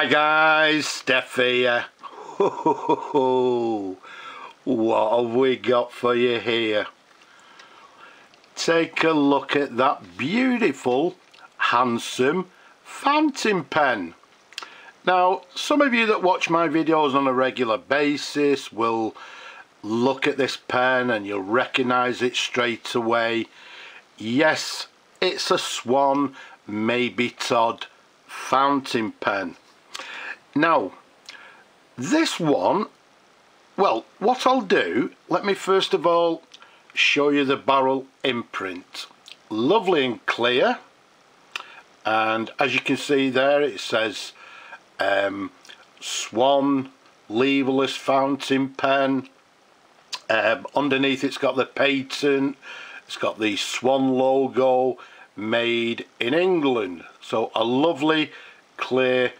Hi guys, Steph here. what have we got for you here? Take a look at that beautiful, handsome fountain pen. Now, some of you that watch my videos on a regular basis will look at this pen and you'll recognise it straight away. Yes, it's a Swan Mabie Todd fountain pen. Now, this one, well, what I'll do, let me first of all show you the barrel imprint. Lovely and clear. And as you can see there, it says um, Swan leverless fountain pen. Um, underneath it's got the patent, it's got the Swan logo, made in England. So a lovely clear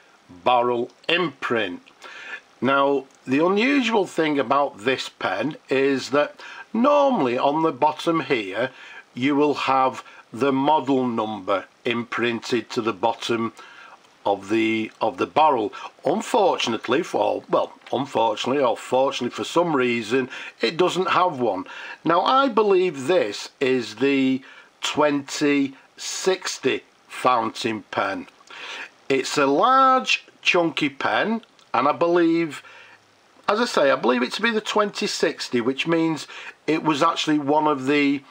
barrel imprint. Now the unusual thing about this pen is that normally on the bottom here you will have the model number imprinted to the bottom of the of the barrel. Unfortunately for well unfortunately or fortunately for some reason it doesn't have one. Now I believe this is the 2060 fountain pen it's a large chunky pen and I believe as I say I believe it to be the 2060 which means it was actually one of the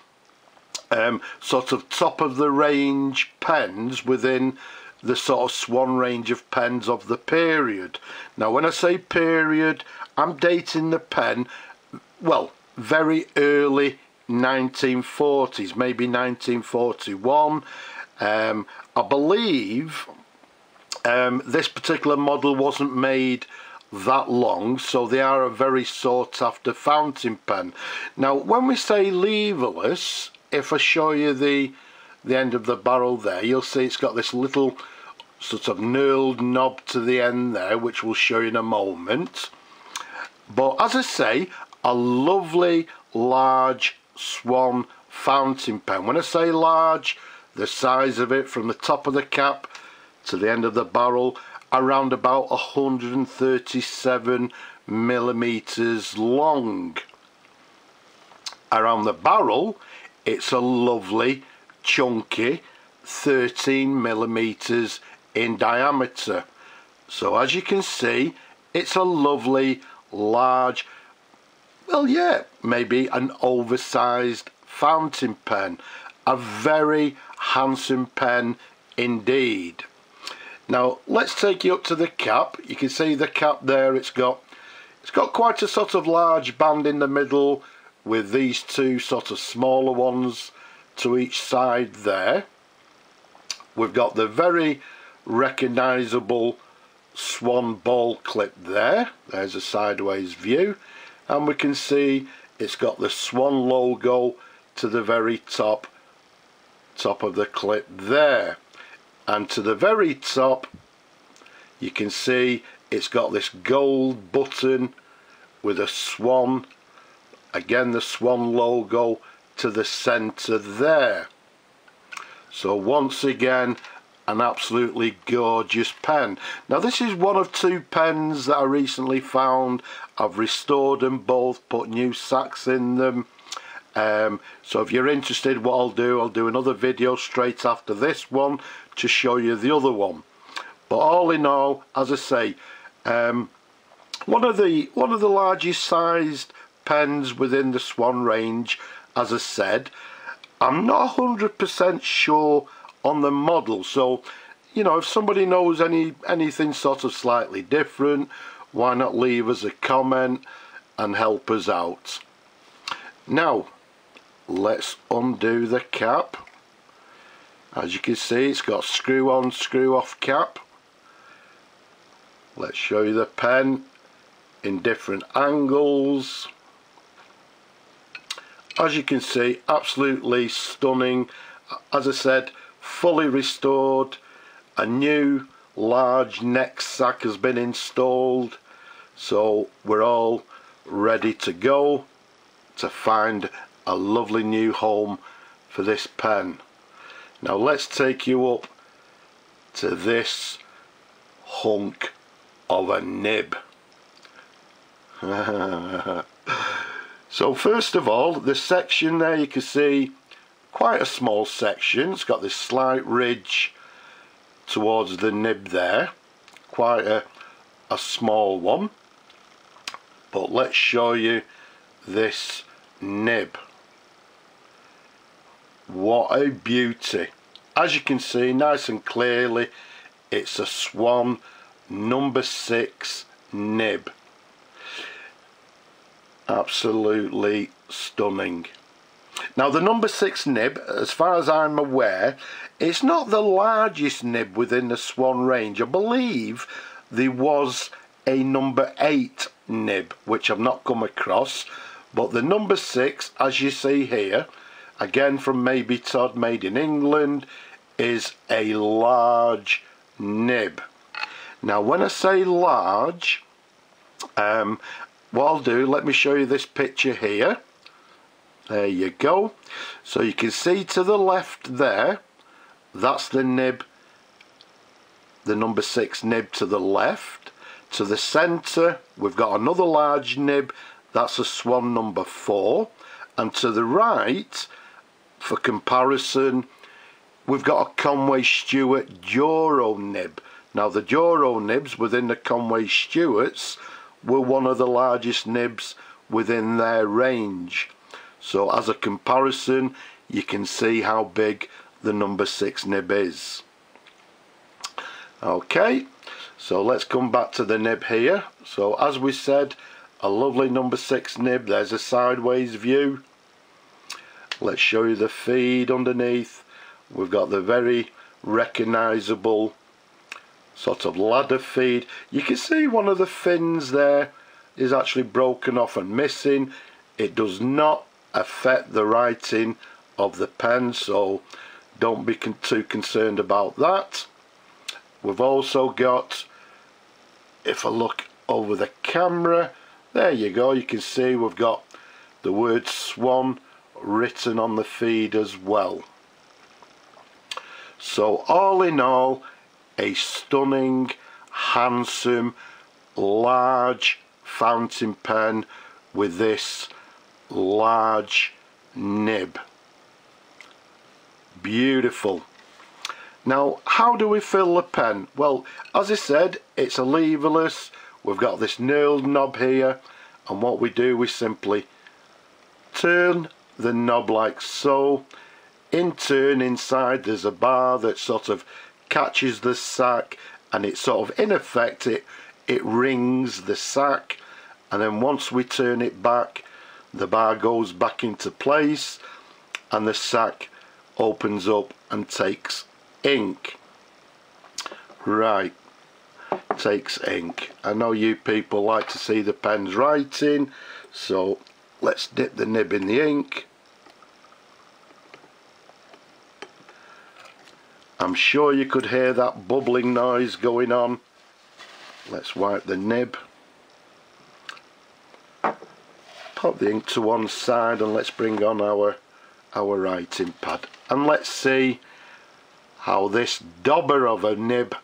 um, sort of top of the range pens within the sort of swan range of pens of the period. Now when I say period I'm dating the pen well very early 1940s maybe 1941 um, I believe um, this particular model wasn't made that long so they are a very sought after fountain pen. Now when we say leverless if I show you the the end of the barrel there you'll see it's got this little sort of knurled knob to the end there which we'll show you in a moment. But as I say a lovely large swan fountain pen. When I say large the size of it from the top of the cap to the end of the barrel around about 137 millimeters long. Around the barrel it's a lovely chunky 13 millimeters in diameter. So as you can see it's a lovely large well yeah maybe an oversized fountain pen. A very handsome pen indeed now let's take you up to the cap. You can see the cap there. It's got it's got quite a sort of large band in the middle with these two sort of smaller ones to each side there. We've got the very recognisable swan ball clip there. There's a sideways view. And we can see it's got the swan logo to the very top top of the clip there and to the very top you can see it's got this gold button with a swan again the swan logo to the center there. So once again an absolutely gorgeous pen. Now this is one of two pens that I recently found. I've restored them both put new sacks in them um, so if you're interested what I'll do I'll do another video straight after this one to show you the other one. But all in all as I say um, one of the one of the largest sized pens within the Swan range as I said I'm not 100% sure on the model. So you know if somebody knows any anything sort of slightly different why not leave us a comment and help us out? Now let's undo the cap. As you can see it's got screw on screw off cap. Let's show you the pen in different angles. As you can see absolutely stunning. As I said fully restored. A new large neck sack has been installed. So we're all ready to go to find a lovely new home for this pen. Now let's take you up to this hunk of a nib. so first of all, the section there you can see quite a small section. It's got this slight ridge towards the nib there. Quite a, a small one. But let's show you this nib. What a beauty. As you can see nice and clearly it's a Swan number 6 nib. Absolutely stunning. Now the number 6 nib, as far as I'm aware, it's not the largest nib within the Swan range. I believe there was a number 8 nib, which I've not come across. But the number 6, as you see here, again from Mabie Todd made in England, is a large nib. Now when I say large, um, what I'll do, let me show you this picture here. There you go. So you can see to the left there, that's the nib, the number 6 nib to the left. To the centre, we've got another large nib, that's a Swan number 4. And to the right, for comparison, we've got a Conway Stewart Duro nib. Now the Duro nibs within the Conway Stewarts were one of the largest nibs within their range. So as a comparison you can see how big the number 6 nib is. Okay so let's come back to the nib here. So as we said a lovely number 6 nib there's a sideways view. Let's show you the feed underneath. We've got the very recognizable sort of ladder feed. You can see one of the fins there is actually broken off and missing. It does not affect the writing of the pen so don't be con too concerned about that. We've also got if I look over the camera there you go. You can see we've got the word swan written on the feed as well so all in all, a stunning, handsome, large fountain pen with this large nib. Beautiful. Now, how do we fill the pen? Well, as I said, it's a leverless. We've got this knurled knob here. And what we do, we simply turn the knob like so. In turn inside there's a bar that sort of catches the sack and it sort of in effect it it wrings the sack. And then once we turn it back the bar goes back into place and the sack opens up and takes ink. Right. Takes ink. I know you people like to see the pens writing so let's dip the nib in the ink I'm sure you could hear that bubbling noise going on. Let's wipe the nib. Pop the ink to one side and let's bring on our our writing pad and let's see how this dobber of a nib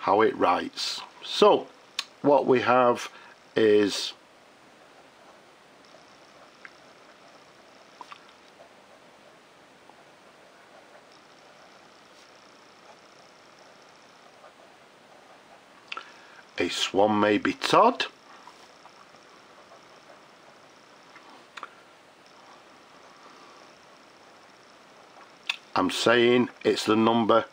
how it writes so what we have is a swan Mabie Todd. I'm saying it's the number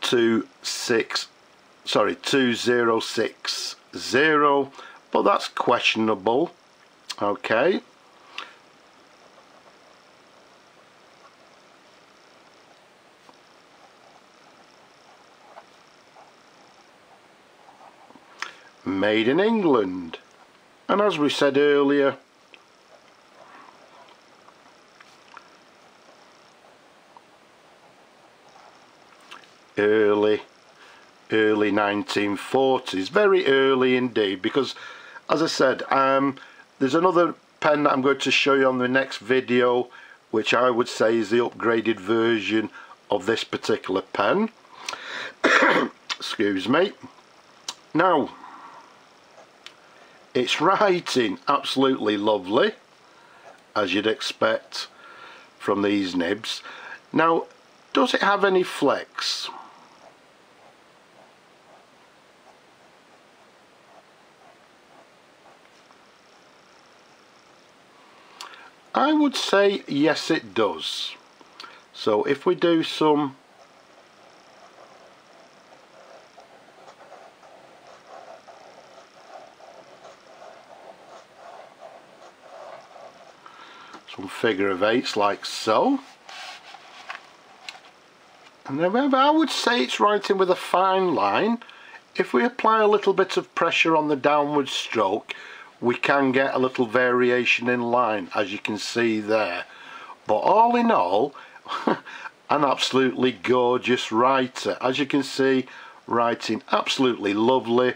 two six sorry two zero six zero but that's questionable. Okay made in England. And as we said earlier early early 1940s very early indeed because as I said um, there's another pen that I'm going to show you on the next video which I would say is the upgraded version of this particular pen. Excuse me. Now it's writing absolutely lovely as you'd expect from these nibs. Now does it have any flex? I would say yes it does. So if we do some some figure of eights like so. And remember I would say it's writing with a fine line. If we apply a little bit of pressure on the downward stroke we can get a little variation in line as you can see there. But all in all an absolutely gorgeous writer. As you can see writing absolutely lovely.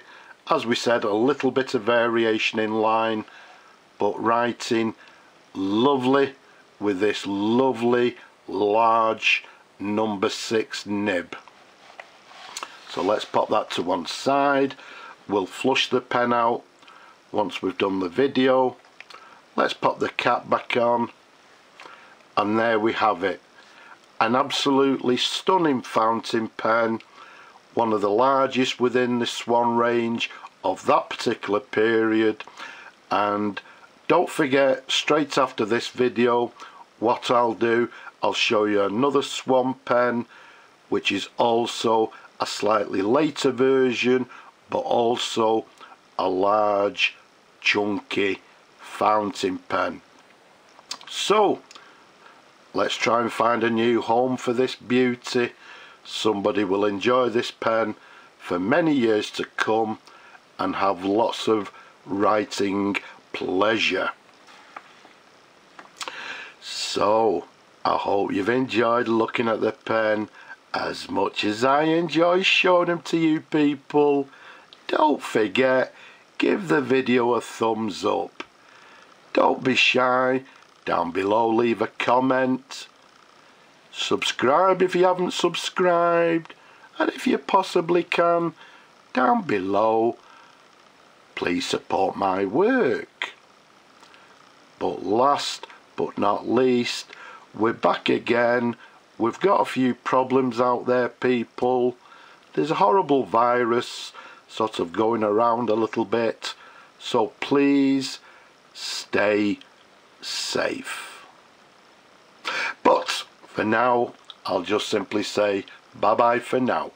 As we said a little bit of variation in line but writing lovely with this lovely large number six nib. So let's pop that to one side. We'll flush the pen out once we've done the video. Let's pop the cap back on and there we have it. An absolutely stunning fountain pen one of the largest within the Swan range of that particular period and don't forget straight after this video what I'll do I'll show you another Swan pen which is also a slightly later version but also a large chunky fountain pen. So let's try and find a new home for this beauty. Somebody will enjoy this pen for many years to come and have lots of writing pleasure so I hope you've enjoyed looking at the pen as much as I enjoy showing them to you people. Don't forget, give the video a thumbs up. Don't be shy, down below leave a comment. Subscribe if you haven't subscribed. And if you possibly can, down below, please support my work. But last but not least, we're back again. We've got a few problems out there, people. There's a horrible virus sort of going around a little bit. So please stay safe. But for now, I'll just simply say bye-bye for now.